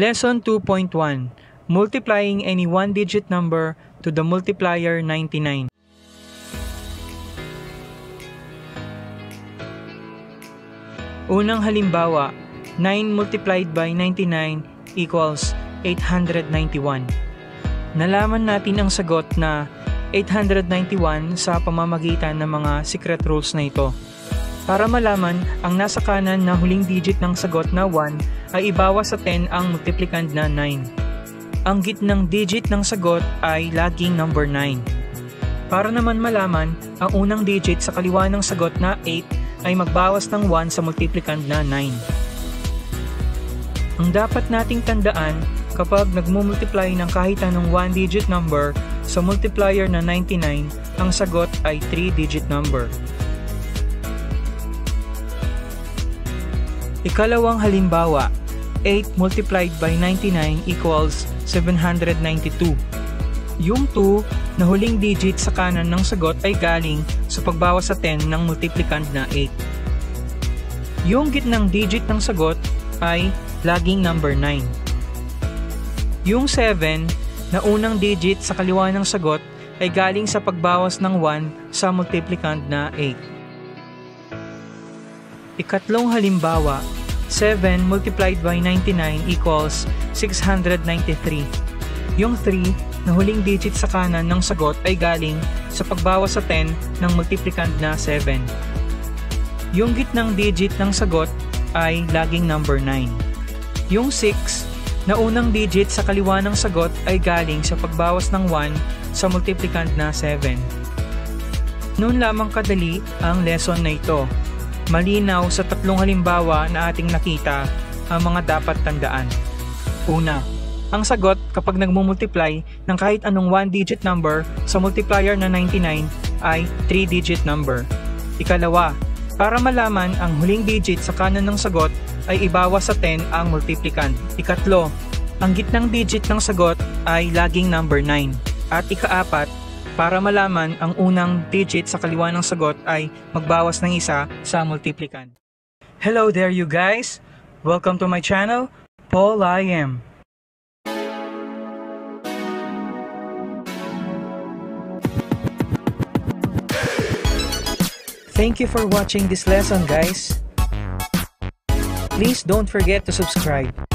Lesson 2.1 Multiplying any one-digit number to the multiplier 99. Unang halimbawa, 9 multiplied by 99 equals 891. Nalaman natin ang sagot na 891 sa pamamagitan ng mga secret rules na ito. Para malaman ang nasa kanan na huling digit ng sagot na 1 ay ibawas sa 10 ang multiplicand na 9. Ang gitnang digit ng sagot ay laging number 9. Para naman malaman ang unang digit sa kaliwa ng sagot na 8 ay magbawas ng 1 sa multiplicand na 9. Ang dapat nating tandaan kapag nagmumultiply ng kahit anong 1-digit number sa multiplier na 99, ang sagot ay 3-digit number. Ikalawang halimbawa, 8 multiplied by 99 equals 792. Yung 2 na huling digit sa kanan ng sagot ay galing sa pagbawas sa 10 ng multiplicand na 8. Yung gitnang digit ng sagot ay laging number 9. Yung 7 na unang digit sa kaliwa ng sagot ay galing sa pagbawas ng 1 sa multiplicand na 8. Ikatlong halimbawa, 7 multiplied by 99 equals 693. Yung 3 na huling digit sa kanan ng sagot ay galing sa pagbawas sa 10 ng multiplicand na 7. Yung gitnang digit ng sagot ay laging number 9. Yung 6 na unang digit sa kaliwa ng sagot ay galing sa pagbawas ng 1 sa multiplicand na 7. Noon lamang kadali ang lesson na ito. Malinaw sa tatlong halimbawa na ating nakita ang mga dapat tandaan. Una, ang sagot kapag nagmumultiply ng kahit anong 1-digit number sa multiplier na 99 ay 3-digit number. Ikalawa, para malaman ang huling digit sa kanan ng sagot ay ibawas sa 10 ang multiplicand. Ikatlo, ang gitnang digit ng sagot ay laging number 9. At ikaapat, para malaman ang unang digit sa kaliwa ng sagot ay magbawas ng isa sa multiplicand. Hello there you guys! Welcome to my channel, Paul I Am. Thank you for watching this lesson guys. Please don't forget to subscribe.